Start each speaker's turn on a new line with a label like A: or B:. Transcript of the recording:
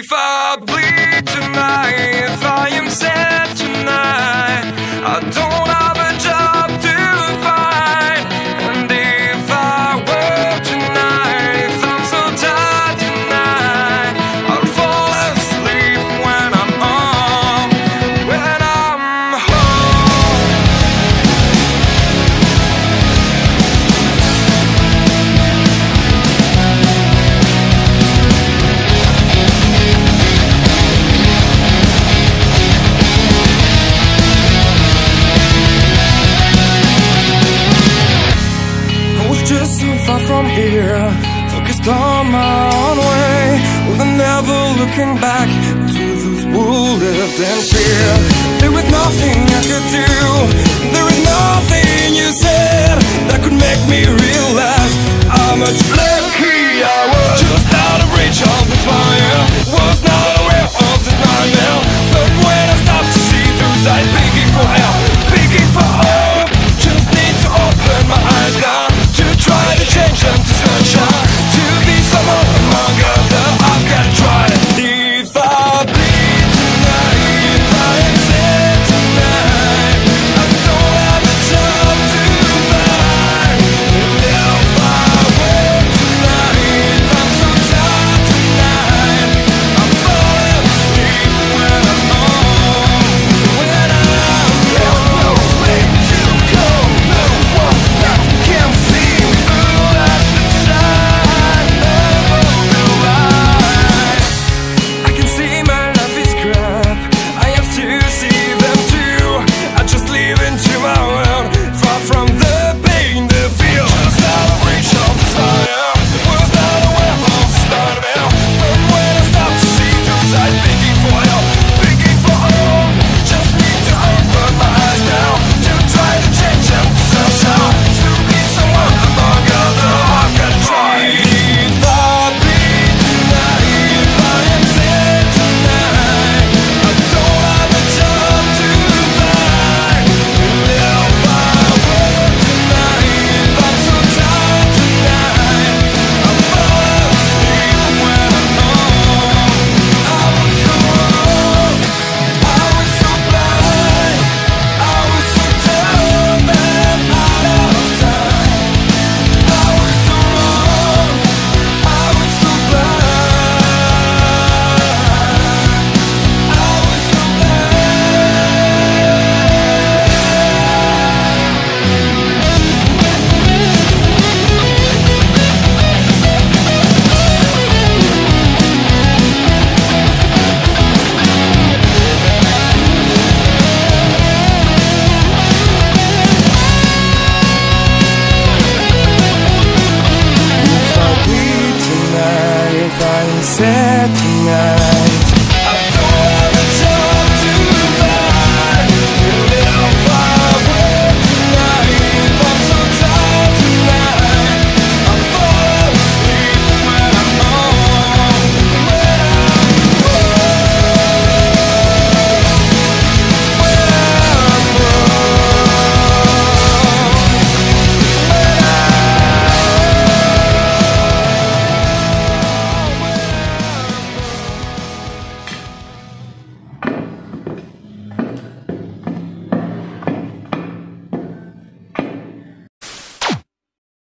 A: if I bleed tonight. Focused on my own way With well, never looking back To those who lived in fear. There was nothing I could do There was nothing you said That could make me realize How much said